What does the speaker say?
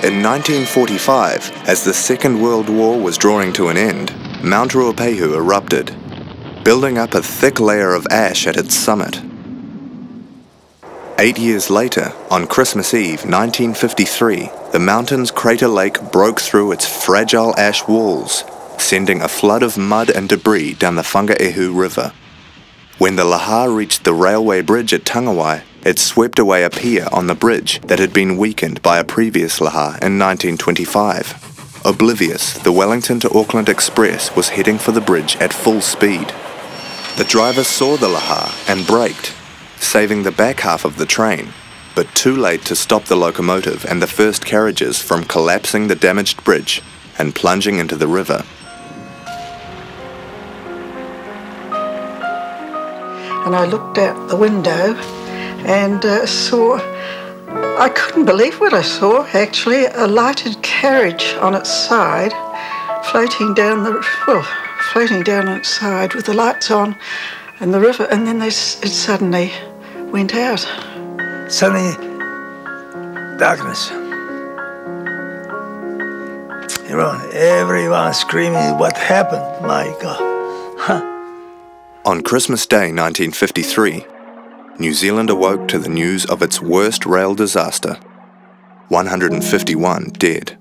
In 1945, as the Second World War was drawing to an end, Mount Ruapehu erupted, building up a thick layer of ash at its summit. Eight years later, on Christmas Eve 1953, the mountain's crater lake broke through its fragile ash walls, sending a flood of mud and debris down the Whangaehu River. When the lahar reached the railway bridge at Tangiwai, it swept away a pier on the bridge that had been weakened by a previous lahar in 1925. Oblivious, the Wellington to Auckland Express was heading for the bridge at full speed. The driver saw the lahar and braked, saving the back half of the train, but too late to stop the locomotive and the first carriages from collapsing the damaged bridge and plunging into the river. And I looked out the window and uh, saw, I couldn't believe what I saw actually, a lighted carriage on its side floating down the, well, floating down its side with the lights on and the river, and then they, it suddenly went out. Suddenly, darkness. You know, everyone screaming, what happened? My God. Huh. On Christmas Day 1953, New Zealand awoke to the news of its worst rail disaster 151 dead.